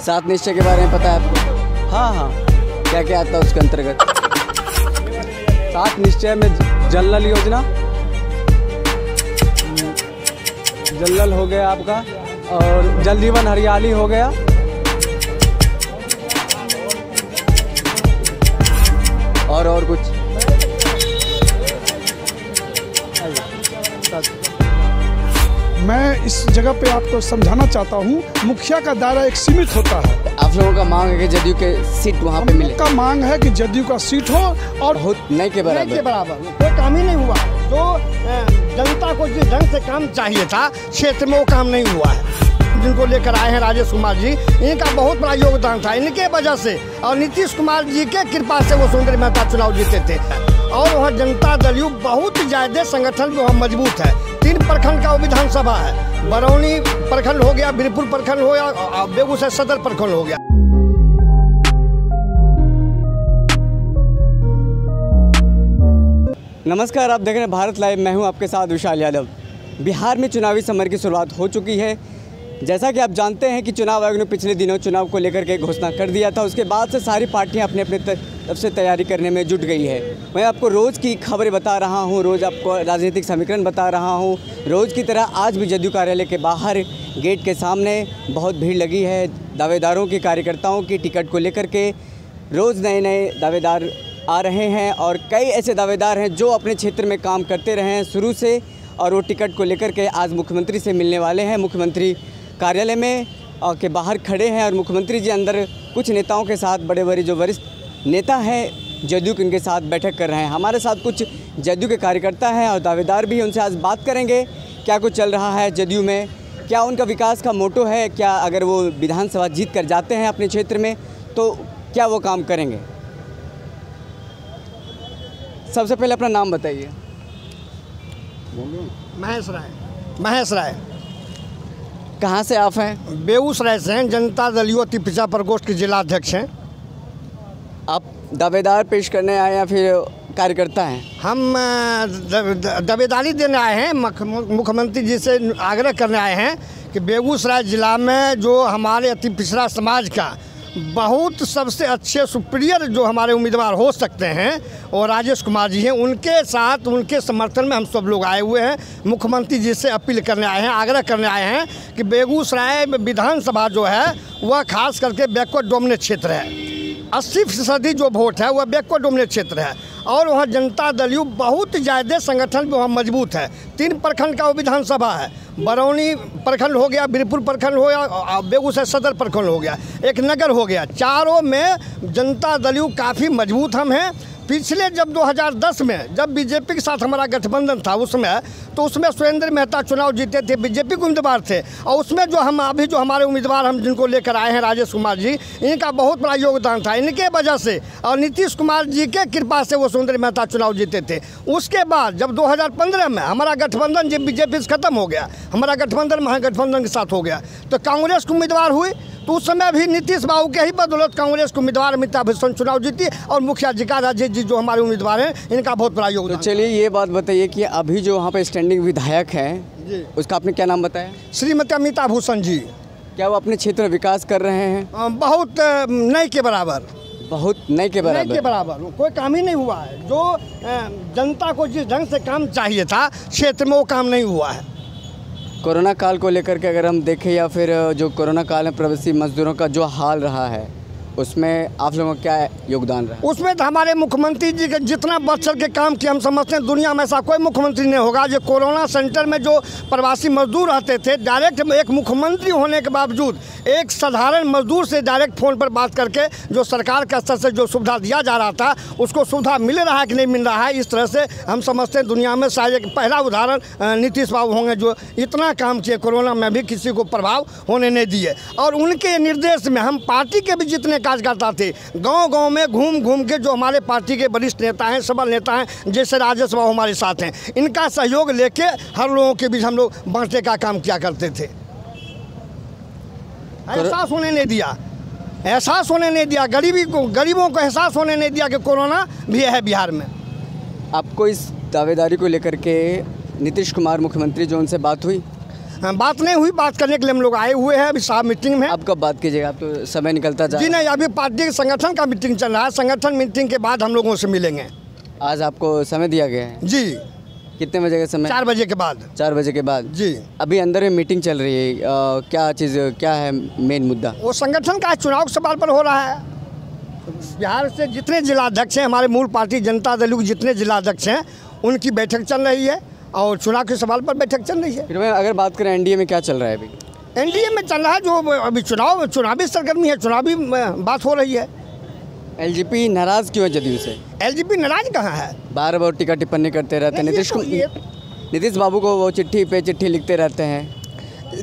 सात निश्चय के बारे में पता है आपको? हाँ हाँ। क्या क्या आता है उसके अंतर्गत? सात निश्चय में जल नल योजना। जल नल हो गया आपका और जल जीवन हरियाली हो गया। और और कुछ? मैं इस जगह पे आपको समझाना चाहता हूँ मुखिया का दायरा एक सीमित होता है। आप लोगों का मांग है कि जदयू के सीट वहाँ पे मिले। का मांग है कि जदयू का सीट हो और नहीं के नहीं के बराबर। बराबर कोई काम ही नहीं हुआ। जो जनता को जिस ढंग से काम चाहिए था क्षेत्र में वो काम नहीं हुआ है। जिनको लेकर आए हैं राजेश कुमार जी इनका बहुत बड़ा योगदान था। इनके वजह से और नीतीश कुमार जी के कृपा से वो सुंदर मेहता चुनाव जीते थे। और वहाँ जनता दल बहुत ज़्यादा संगठन वहाँ मज़बूत है। प्रखंड का विधानसभा है। बरौनी प्रखंड हो गया, बीरपुर प्रखंड हो गया बेगूसराय सदर प्रखंड हो गया। नमस्कार, आप देख रहे हैं भारत लाइव। मैं हूँ आपके साथ विशाल यादव। बिहार में चुनावी समर की शुरुआत हो चुकी है। जैसा कि आप जानते हैं कि चुनाव आयोग ने पिछले दिनों चुनाव को लेकर के घोषणा कर दिया था, उसके बाद से सारी पार्टियाँ अपने अपने तरफ़ से तैयारी करने में जुट गई है। मैं आपको रोज़ की खबरें बता रहा हूँ, रोज़ आपको राजनीतिक समीकरण बता रहा हूँ। रोज़ की तरह आज भी जदयू कार्यालय के बाहर गेट के सामने बहुत भीड़ लगी है। दावेदारों की कार्यकर्ताओं की टिकट को लेकर के रोज़ नए नए दावेदार आ रहे हैं और कई ऐसे दावेदार हैं जो अपने क्षेत्र में काम करते रहे हैं शुरू से और वो टिकट को लेकर के आज मुख्यमंत्री से मिलने वाले हैं। मुख्यमंत्री कार्यालय में के बाहर खड़े हैं और मुख्यमंत्री जी अंदर कुछ नेताओं के साथ, बड़े बड़े जो वरिष्ठ नेता हैं, जदयू के उनके साथ बैठक कर रहे हैं। हमारे साथ कुछ जदयू के कार्यकर्ता हैं और दावेदार भी उनसे आज बात करेंगे। क्या कुछ चल रहा है जदयू में? क्या उनका विकास का मोटो है? क्या अगर वो विधानसभा जीत कर जाते हैं अपने क्षेत्र में तो क्या वो काम करेंगे? सबसे पहले अपना नाम बताइए। महेश राय। महेश राय। कहाँ से आप हैं? बेगूसराय से हैं जनता दल यू अति पिछड़ा प्रकोष्ठ के जिला अध्यक्ष हैं। आप दावेदार पेश करने आए या फिर कार्यकर्ता हैं? हम दावेदारी देने आए हैं मुख्यमंत्री जी से आग्रह करने आए हैं कि बेगूसराय जिला में जो हमारे अति पिछड़ा समाज का बहुत सबसे अच्छे, सुप्रियर जो हमारे उम्मीदवार हो सकते हैं, वो राजेश कुमार जी हैं। उनके साथ, उनके समर्थन में हम सब लोग आए हुए हैं। मुख्यमंत्री जी से अपील करने आए हैं, आग्रह करने आए हैं कि बेगूसराय में विधानसभा जो है, वह खास करके बैकवर्ड डोमिनेट क्षेत्र है। अस्सी फ़ीसदी जो वोट है, वह बैकवर्ड डोमिनेट क्षेत्र है। और वहाँ जनता दल यू बहुत ज़्यादा संगठन वहाँ मज़बूत है। तीन प्रखंड का वो विधानसभा है। बरौनी प्रखंड हो गया, बीरपुर प्रखंड हो गया बेगूसराय सदर प्रखंड हो गया, एक नगर हो गया। चारों में जनता दल यू काफ़ी मज़बूत हम हैं। पिछले जब 2010 में, जब बीजेपी के साथ हमारा गठबंधन था उसमें तो उसमें सुरेंद्र मेहता चुनाव जीते थे, बीजेपी के उम्मीदवार थे। और उसमें जो हम, अभी जो हमारे उम्मीदवार हम जिनको लेकर आए हैं, राजेश कुमार जी, इनका बहुत बड़ा योगदान था। इनके वजह से, और नीतीश कुमार जी के कृपा से वो सुरेंद्र मेहता चुनाव जीते थे। उसके बाद, जब 2015 में हमारा गठबंधन जब बीजेपी से खत्म हो गया, हमारा गठबंधन महागठबंधन के साथ हो गया तो कांग्रेस के उम्मीदवार हुई तो उस समय भी नीतीश बाबू के ही बदौलत कांग्रेस के उम्मीदवार अमिताभ बच्चन चुनाव जीती और मुखिया जिका राजेश जी जो हमारे उम्मीदवार हैं इनका बहुत बड़ा तो योगदान। चलिए ये बात बताइए कि अभी जो वहाँ पर स्टैंडिंग विधायक हैं जी। उसका आपने क्या नाम बताया? श्रीमती अमिताभ भूषण जी। क्या वो अपने क्षेत्र में विकास कर रहे हैं? बहुत नहीं के बराबर। बहुत नहीं के बराबर। नहीं के बराबर। कोई काम ही नहीं हुआ है। जो जनता को जिस ढंग से काम चाहिए था क्षेत्र में वो काम नहीं हुआ है। कोरोना काल को लेकर के अगर हम देखें या फिर जो कोरोना काल में प्रवासी मजदूरों का जो हाल रहा है उसमें आप लोगों का क्या योगदान रहा? उसमें तो हमारे मुख्यमंत्री जी के जितना बढ़ चढ़ के काम किए हम समझते हैं, दुनिया में ऐसा कोई मुख्यमंत्री नहीं होगा। जो कोरोना सेंटर में जो प्रवासी मजदूर रहते थे डायरेक्ट एक मुख्यमंत्री होने के बावजूद, एक साधारण मजदूर से डायरेक्ट फ़ोन पर बात करके जो सरकार के स्तर से जो सुविधा दिया जा रहा था, उसको सुविधा मिल रहा है कि नहीं मिल रहा है, इस तरह से हम समझते हैं दुनिया में शायद एक पहला उदाहरण नीतीश बाबू होंगे जो इतना काम किए, कोरोना में भी किसी को प्रभाव होने नहीं दिए। और उनके निर्देश में हम पार्टी के भी जितने कार्यकर्ता थे। गाँव गाँव में घूम घूम के जो हमारे पार्टी के वरिष्ठ नेता हैं सबल नेता हैं जैसे राजेश बाबू हमारे साथ हैं इनका सहयोग लेके हर लोगों के बीच हम लोग बांटने का काम किया करते थे। एहसास होने नहीं दिया। एहसास होने नहीं दिया। गरीबी को गरीबों को एहसास होने नहीं दिया कि कोरोना भी है बिहार में। आपको इस दावेदारी को लेकर के नीतीश कुमार मुख्यमंत्री जो उनसे बात हुई? बात नहीं हुई बात करने के लिए हम लोग आए हुए हैं अभी साहब मीटिंग में आप कब बात कीजिएगा? आप तो समय निकलता जा जी नहीं अभी पार्टी के संगठन का मीटिंग चल रहा है। संगठन मीटिंग के बाद हम लोगों से मिलेंगे। आज आपको समय दिया गया है? जी। कितने बजे का समय? चार बजे के बाद। चार बजे के बाद? जी। अभी अंदर में मीटिंग चल रही है। अ, क्या चीज़ क्या है मेन मुद्दा? वो संगठन का चुनाव के सवाल पर हो रहा है। बिहार से जितने जिलाध्यक्ष हैं हमारे मूल पार्टी जनता दल के जितने जिलाध्यक्ष हैं उनकी बैठक चल रही है। और चुनाव के सवाल पर बैठक चल रही है। फिर मैं अगर बात करें एनडीए में क्या चल रहा है अभी? एनडीए में चल रहा है जो अभी चुनाव चुनावी सरगर्मी है चुनावी बात हो रही है। एलजीपी नाराज़ क्यों है जदयू से? एलजीपी नाराज़ कहाँ है? बार बार टिक्का टिप्पणी करते रहते हैं। नीतीश तो- नीतीश बाबू को वो चिट्ठी पे चिट्ठी लिखते रहते हैं।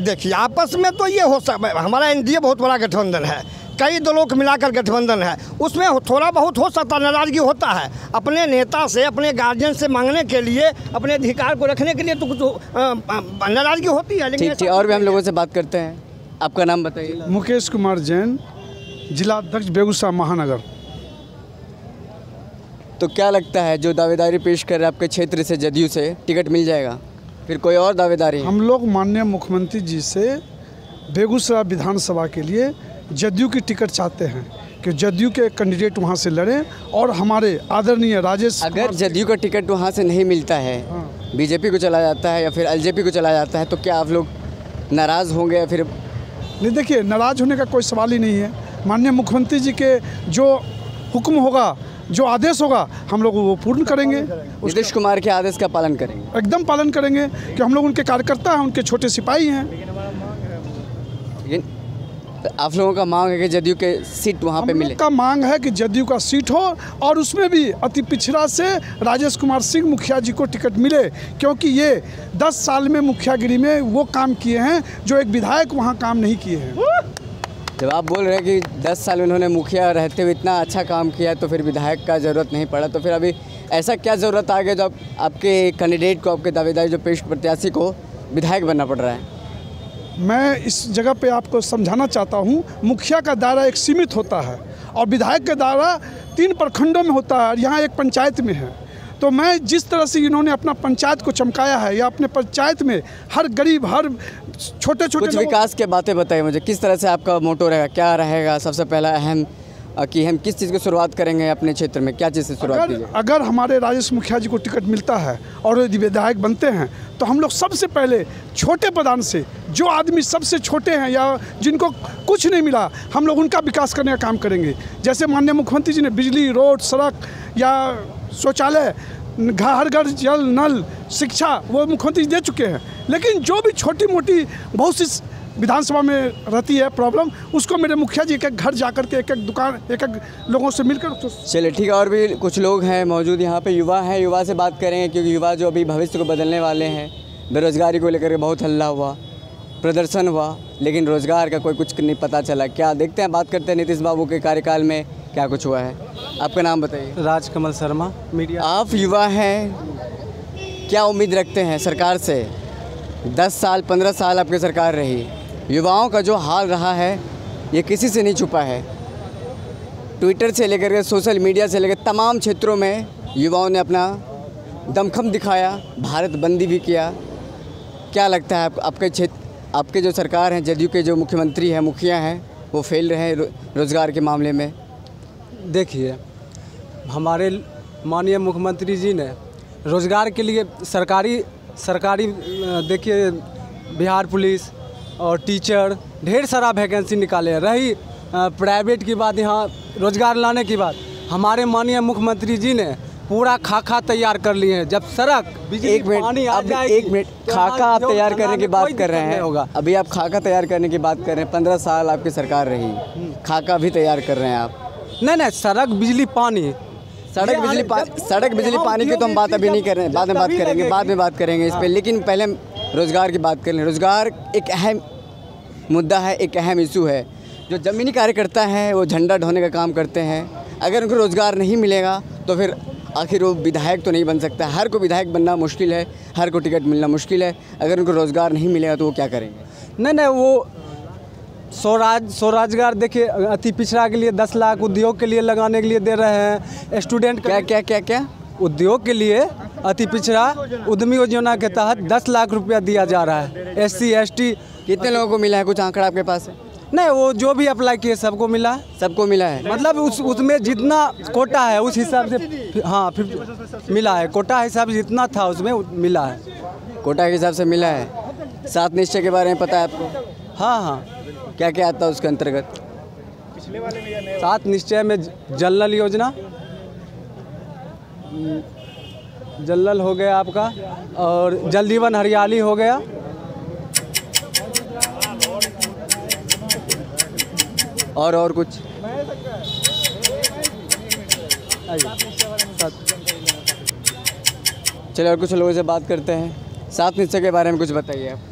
देखिए आपस में तो ये हो सक हमारा एनडीए बहुत बड़ा गठबंधन है। कई दलों को मिलाकर गठबंधन है। उसमें थोड़ा बहुत हो सकता नाराज़गी होता है। अपने नेता से अपने गार्जियन से मांगने के लिए अपने अधिकार को रखने के लिए तो कुछ नाराज़गी होती है लेकिन ठीक ठीक और भी हम लोगों से बात करते हैं। आपका नाम बताइए। मुकेश कुमार जैन जिला अध्यक्ष बेगूसराय महानगर। तो क्या लगता है जो दावेदारी पेश कर रहे हैं आपके क्षेत्र से जदयू से टिकट मिल जाएगा? फिर कोई और दावेदारी हम लोग माननीय मुख्यमंत्री जी से बेगूसराय विधानसभा के लिए जदयू की टिकट चाहते हैं कि जदयू के कैंडिडेट वहाँ से लड़ें और हमारे आदरणीय राजेश अगर जदयू का टिकट वहाँ से नहीं मिलता है हाँ। बीजेपी को चला जाता है या फिर एलजेपी को चला जाता है तो क्या आप लोग नाराज़ होंगे या फिर नहीं देखिए नाराज़ होने का कोई सवाल ही नहीं है। माननीय मुख्यमंत्री जी के जो हुक्म होगा जो आदेश होगा हम लोग वो पूर्ण करेंगे। नीतीश कुमार के आदेश का पालन करेंगे। एकदम पालन करेंगे कि हम लोग उनके कार्यकर्ता हैं उनके छोटे सिपाही हैं। आप लोगों का मांग है कि जदयू के सीट वहाँ पे मिले। का मांग है कि जदयू का सीट हो और उसमें भी अति पिछड़ा से राजेश कुमार सिंह मुखिया जी को टिकट मिले क्योंकि ये 10 साल में मुखियागिरी में वो काम किए हैं जो एक विधायक वहाँ काम नहीं किए हैं। जब आप बोल रहे हैं कि 10 साल उन्होंने मुखिया रहते हुए इतना अच्छा काम किया तो फिर विधायक का ज़रूरत नहीं पड़ा तो फिर अभी ऐसा क्या ज़रूरत आ गया जो आप, आपके कैंडिडेट को आपके दावेदारी जो पेश प्रत्याशी को विधायक बनना पड़ रहा है? मैं इस जगह पे आपको समझाना चाहता हूँ मुखिया का दायरा एक सीमित होता है और विधायक का दायरा तीन प्रखंडों में होता है और यहाँ एक पंचायत में है। तो मैं जिस तरह से इन्होंने अपना पंचायत को चमकाया है या अपने पंचायत में हर गरीब हर छोटे छोटे कुछ विकास के बातें बताइए मुझे। किस तरह से आपका मोटो रहेगा क्या रहेगा? सबसे पहला अहम कि हम किस चीज़ की शुरुआत करेंगे अपने क्षेत्र में? क्या चीज़ से शुरुआत अगर अगर हमारे राजेश मुखिया जी को टिकट मिलता है और यदि विधायक बनते हैं तो हम लोग सबसे पहले छोटे प्रधान से जो आदमी सबसे छोटे हैं या जिनको कुछ नहीं मिला हम लोग उनका विकास करने का काम करेंगे। जैसे माननीय मुख्यमंत्री जी ने बिजली रोड सड़क या शौचालय घर घर जल नल शिक्षा वो मुख्यमंत्री दे चुके हैं। लेकिन जो भी छोटी मोटी बहुत सी विधानसभा में रहती है प्रॉब्लम उसको मेरे मुखिया जी एक एक घर जा करके एक एक दुकान एक एक लोगों से मिलकर उसको चलिए ठीक है और भी कुछ लोग हैं मौजूद यहाँ पे युवा हैं युवा से बात करेंगे क्योंकि युवा जो अभी भविष्य को बदलने वाले हैं बेरोजगारी को लेकर के बहुत हल्ला हुआ प्रदर्शन हुआ लेकिन रोज़गार का कोई कुछ नहीं पता चला। क्या देखते हैं बात करते हैं नीतीश बाबू के कार्यकाल में क्या कुछ हुआ है। आपका नाम बताइए। राजकमल शर्मा मीडिया। आप युवा हैं क्या उम्मीद रखते हैं सरकार से? दस साल पंद्रह साल आपकी सरकार रही। युवाओं का जो हाल रहा है ये किसी से नहीं छुपा है। ट्विटर से लेकर के सोशल मीडिया से लेकर तमाम क्षेत्रों में युवाओं ने अपना दमखम दिखाया भारत बंदी भी किया। क्या लगता है आप, आपके क्षेत्र आपके जो सरकार हैं जदयू के जो मुख्यमंत्री हैं मुखिया हैं वो फेल रहे हैं रो, रोज़गार के मामले में? देखिए हमारे माननीय मुख्यमंत्री जी ने रोज़गार के लिए सरकारी सरकारी देखिए बिहार पुलिस और टीचर ढेर सारा वैकेंसी निकाले हैं। रही प्राइवेट की बात यहाँ रोज़गार लाने की बात हमारे माननीय मुख्यमंत्री जी ने पूरा खाका तैयार कर लिए हैं। जब सड़क एक मिनट अब एक मिनट तो खाका आप तैयार करने की बात कर रहे हैं। होगा। अभी आप खाका तैयार करने की बात कर रहे हैं पंद्रह साल आपकी सरकार रही। खाका भी तैयार कर रहे हैं आप। नहीं नहीं सड़क बिजली पानी सड़क बिजली सड़क बिजली पानी की तो हम बात अभी नहीं कर रहे हैं। बाद में बात करेंगे बाद में बात करेंगे इस पर लेकिन पहले हम रोज़गार की बात कर लें। रोज़गार एक अहम मुद्दा है एक अहम इशू है। जो ज़मीनी कार्यकर्ता हैं वो झंडा ढोने का काम करते हैं। अगर उनको रोज़गार नहीं मिलेगा तो फिर आखिर वो विधायक तो नहीं बन सकता। हर को विधायक बनना मुश्किल है हर को टिकट मिलना मुश्किल है। अगर उनको रोज़गार नहीं मिलेगा तो वो क्या करेंगे? नहीं नहीं वो स्वराज स्वरोजगार देखिए अति पिछड़ा के लिए दस लाख उद्योग के लिए लगाने के लिए दे रहे हैं। स्टूडेंट क्या क्या क्या क्या? उद्योग के लिए अति पिछड़ा उद्यमी योजना के तहत दस लाख रुपया दिया जा रहा है। एस सी एस टी कितने लोगों को मिला है? कुछ आंकड़ा आपके पास है? नहीं वो जो भी अप्लाई किए सबको मिला। है सबको मिला है? मतलब उस उसमें जितना कोटा है उस हिसाब से हाँ फिर मिला है। कोटा हिसाब से जितना था उसमें मिला है। कोटा के हिसाब से मिला है? सात निश्चय के बारे में पता है आपको? हाँ हाँ। क्या क्या आता है उसके अंतर्गत? सात निश्चय में जल नल योजना। जल नल हो गया आपका, और जल जीवन हरियाली हो गया। और और कुछ? चलिए और कुछ लोगों से बात करते हैं। सात निश्चय के बारे में कुछ बताइए आप।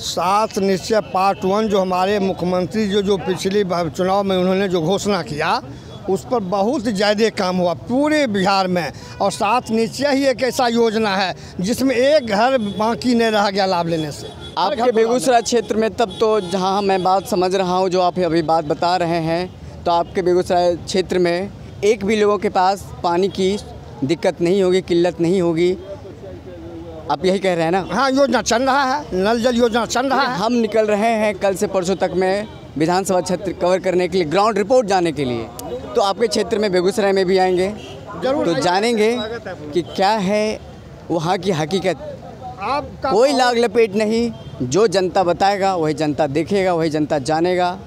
सात निश्चय पार्ट वन जो हमारे मुख्यमंत्री जो जो पिछली चुनाव में उन्होंने जो घोषणा किया उस पर बहुत ज़्यादा काम हुआ पूरे बिहार में। और सात निश्चय ही एक ऐसा योजना है जिसमें एक घर बाकी नहीं रह गया लाभ लेने से। आपके बेगूसराय क्षेत्र में तब तो जहाँ मैं बात समझ रहा हूँ जो आप अभी बात बता रहे हैं तो आपके बेगूसराय क्षेत्र में एक भी लोगों के पास पानी की दिक्कत नहीं होगी किल्लत नहीं होगी। आप यही कह रहे हैं ना? हाँ योजना चल रहा है नल जल योजना चल रहा है। हम निकल रहे हैं कल से परसों तक में विधानसभा क्षेत्र कवर करने के लिए ग्राउंड रिपोर्ट जाने के लिए। तो आपके क्षेत्र में बेगूसराय में भी आएँगे? ज़रूर। तो जानेंगे कि क्या है वहाँ की हकीकत। कोई लाग लपेट नहीं जो जनता बताएगा वही जनता देखेगा वही जनता जानेगा।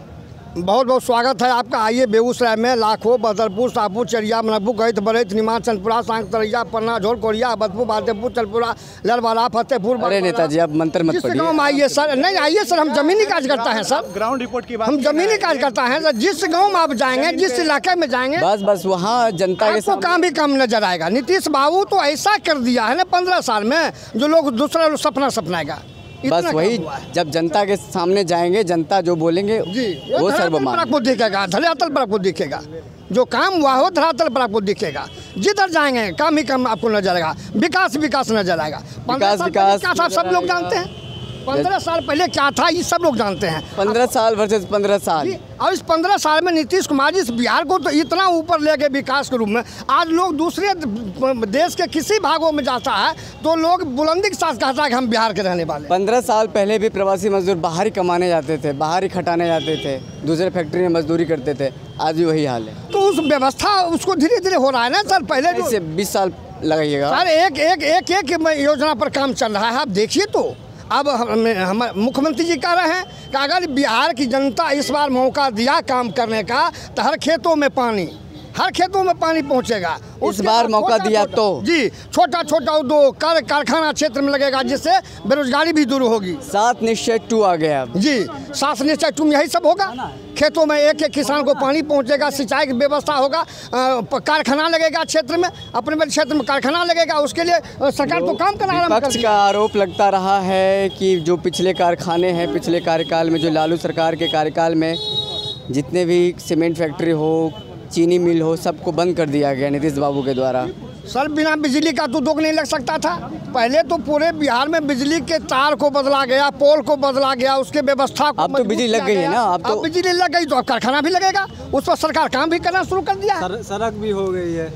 बहुत बहुत स्वागत है आपका। आइए बेगूसराय में लाखों बदरपुर साहपुर चरिया मनकपुर गहित बरैत निमान चंदपुरा सांग तरैया पन्ना झोल कोरिया बदपुर बादेपुर चलपुरा ललवाला फतेहपुर अरे नेताजी आप मंत्र मत जिस पढ़िए। गाँव में आइए सर। नहीं आइए सर हम जमीनी कार्य करता है सर। ग्राउंड रिपोर्ट की बात हम जमीनी कार्य करता है सर। जिस गाँव में आप जाएँगे जिस इलाके में जाएँगे बस बस वहाँ जनता के आपको काम भी कम नज़र आएगा। नीतीश बाबू तो ऐसा कर दिया है ना पंद्रह साल में जो लोग दूसरा सपना सपनाएगा। बस वही जब जनता के सामने जाएँगे जनता जो बोलेंगे जी वो सर्वमान आपको दिखेगा धरातल पर आपको दिखेगा। जो काम हुआ हो धरातल पर आपको दिखेगा। जिधर जाएँगे काम ही काम आपको नज़र आएगा। विकास विकास नज़र आएगा। विकास विकास आप सब लोग जानते हैं। पंद्रह साल पहले क्या था ये सब लोग जानते हैं। पंद्रह साल वर्सेस पंद्रह साल। और इस पंद्रह साल में नीतीश कुमार जी इस बिहार को तो इतना ऊपर ले गए विकास के रूप में। आज लोग दूसरे देश के किसी भागों में जाता है तो लोग बुलंदी के साथ कहता है कि हम बिहार के रहने वाले पंद्रह साल पहले भी प्रवासी मजदूर बाहर ही कमाने जाते थे बाहर ही खटाने जाते थे दूसरे फैक्ट्री में मजदूरी करते थे आज भी वही हाल है। तो उस व्यवस्था उसको धीरे धीरे हो रहा है ना सर पहले बीस साल लगाइएगा। सर एक एक एक एक योजना पर काम चल रहा है आप देखिए तो। अब हम मुख्यमंत्री जी कह रहे हैं कि अगर बिहार की जनता इस बार मौका दिया काम करने का तो हर खेतों में पानी। हर खेतों में पानी पहुंचेगा। उसके बार मौका दिया तो? जी छोटा छोटा उद्योग कार कारखाना क्षेत्र में लगेगा जिससे बेरोजगारी भी दूर होगी। सात निश्चय टू आ गया। जी सात निश्चय तुम यही सब होगा। खेतों में एक एक किसान को पानी पहुंचेगा सिंचाई की व्यवस्था होगा कारखाना लगेगा क्षेत्र में अपने मेरे क्षेत्र में कारखाना लगेगा उसके लिए सरकार तो काम करना कर विपक्ष का आरोप लगता रहा है कि जो पिछले कारखाने हैं पिछले कार्यकाल में जो लालू सरकार के कार्यकाल में जितने भी सीमेंट फैक्ट्री हो चीनी मिल हो सबको बंद कर दिया गया नीतीश बाबू के द्वारा। सर बिना बिजली का तो दुख नहीं लग सकता था। पहले तो पूरे बिहार में बिजली के तार को बदला गया पोल को बदला गया उसके व्यवस्था को अब तो बिजली लग गई है ना, अब तो- बिजली लग गई तो अब कारखाना भी लगेगा। उस पर सरकार काम भी करना शुरू कर दिया। सर, सड़क भी हो गई है।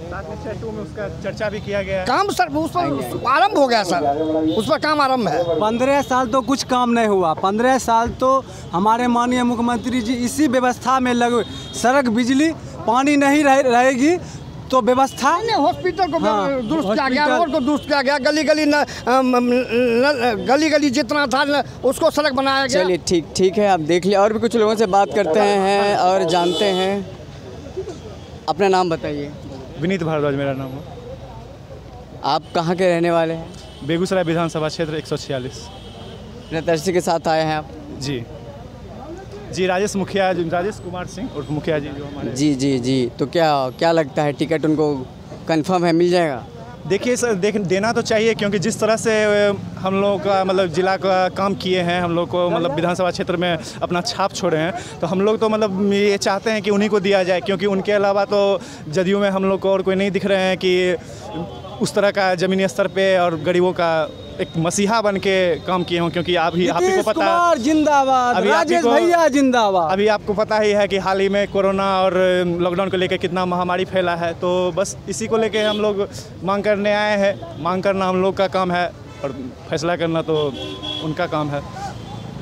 में उसका चर्चा भी किया गया। काम सर उस पर आरंभ हो गया सर। उस पर काम आरंभ है। पंद्रह साल तो कुछ काम नहीं हुआ। पंद्रह साल तो हमारे माननीय मुख्यमंत्री जी इसी व्यवस्था में लगे सड़क बिजली पानी नहीं रहे, रहेगी तो व्यवस्था हॉस्पिटल को हाँ, दुरुस्त किया गया रोड को दुरुस्त किया गया गली गली न, अम, न, गली गली जितना था न, उसको सड़क बनाया गया। चलिए ठीक ठीक है आप देख लिया। और भी कुछ लोगों से बात करते हैं और जानते हैं। अपना नाम बताइए। विनीत भारद्वाज मेरा नाम है। आप कहाँ के रहने वाले हैं? बेगूसराय विधानसभा क्षेत्र 146 प्रत्याशी के साथ आए हैं आप? जी। जी राजेश मुखिया जी राजेश कुमार सिंह और मुखिया जी जो हमारे जी जी जी। तो क्या क्या लगता है टिकट उनको कंफर्म है मिल जाएगा? देखिए सर देख देना तो चाहिए क्योंकि जिस तरह से हम लोग का मतलब जिला का काम किए हैं हम लोग को मतलब विधानसभा क्षेत्र में अपना छाप छोड़े हैं तो हम लोग तो मतलब ये चाहते हैं कि उन्हीं को दिया जाए क्योंकि उनके अलावा तो जदयू में हम लोग को और कोई नहीं दिख रहे हैं कि उस तरह का ज़मीनी स्तर पे और गरीबों का एक मसीहा बन के काम किए हों क्योंकि आप ही आप ही को पता जिंदाबाद राजेश भैया जिंदाबाद। अभी आपको पता ही है कि हाल ही में कोरोना और लॉकडाउन को लेकर कितना महामारी फैला है। तो बस इसी को लेकर हम लोग मांग करने आए हैं। मांग करना हम लोग का काम है और फैसला करना तो उनका काम है।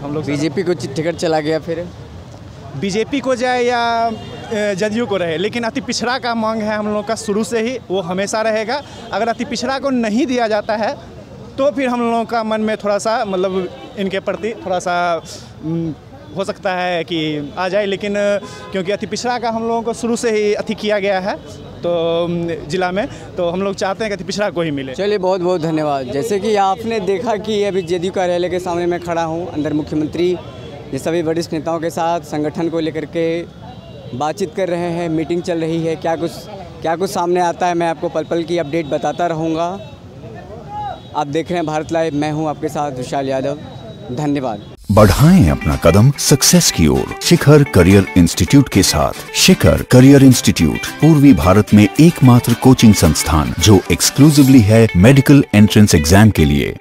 हम लोग बीजेपी को टिकट चला गया फिर? बीजेपी को जाए या जदयू को रहे लेकिन अति पिछड़ा का मांग है हम लोग का शुरू से ही वो हमेशा रहेगा। अगर अति पिछड़ा को नहीं दिया जाता है तो फिर हम लोगों का मन में थोड़ा सा मतलब इनके प्रति थोड़ा सा हो सकता है कि आ जाए, लेकिन, क्योंकि अति पिछड़ा का हम लोगों को शुरू से ही अति किया गया है तो जिला में तो हम लोग चाहते हैं कि अति पिछड़ा को ही मिले। चलिए बहुत बहुत धन्यवाद। जैसे कि आपने देखा कि अभी जदयू कार्यालय के सामने मैं खड़ा हूँ, अंदर मुख्यमंत्री, ये सभी वरिष्ठ नेताओं के साथ संगठन को लेकर के बातचीत कर रहे हैं, मीटिंग चल रही है, क्या कुछ क्या कुछ सामने आता है, मैं आपको पल पल की अपडेट बताता रहूँगा। आप देख रहे हैं भारत लाइव। मैं हूँ आपके साथ विशाल यादव। धन्यवाद। बढ़ाएँ अपना कदम सक्सेस की ओर। शिखर करियर इंस्टीट्यूट के साथ। शिखर करियर इंस्टीट्यूट पूर्वी भारत में एकमात्र कोचिंग संस्थान, जो एक्सक्लूसिवली है मेडिकल एंट्रेंस एग्ज़ाम के लिए।